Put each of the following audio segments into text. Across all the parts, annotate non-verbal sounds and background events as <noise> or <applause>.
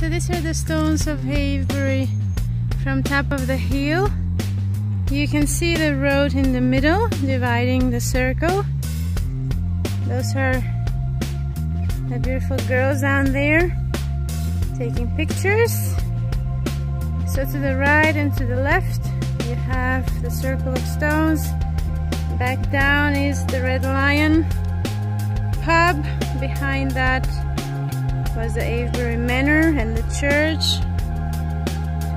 So these are the stones of Avebury from top of the hill. You can see the road in the middle dividing the circle. Those are the beautiful girls down there taking pictures. So to the right and to the left you have the circle of stones. Back down is the Red Lion pub. Behind that was the Avebury Manor and the church.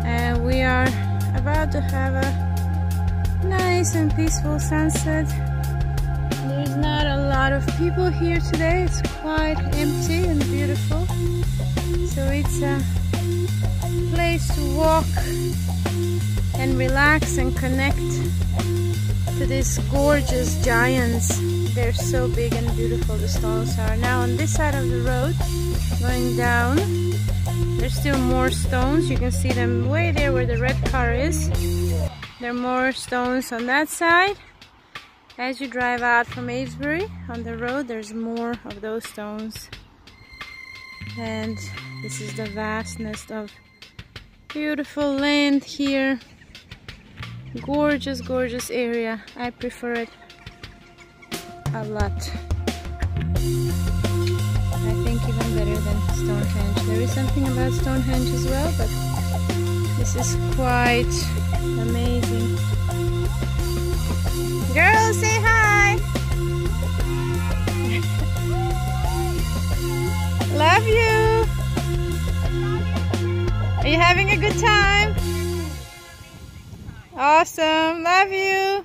And we are about to have a nice and peaceful sunset. There's not a lot of people here today. It's quite empty and beautiful. So it's a place to walk and relax and connect to these gorgeous giants. They're so big and beautiful the stones are. Now on this side of the road, going down, there's still more stones. You can see them way there where the red car is. There are more stones on that side. As you drive out from Avebury on the road, there's more of those stones. And this is the vastness of beautiful land here. Gorgeous, gorgeous area. I prefer it a lot. I think even better than Stonehenge. There is something about Stonehenge as well, but this is quite amazing. Girls, say hi! <laughs> Love you! Are you having a good time? Awesome, love you!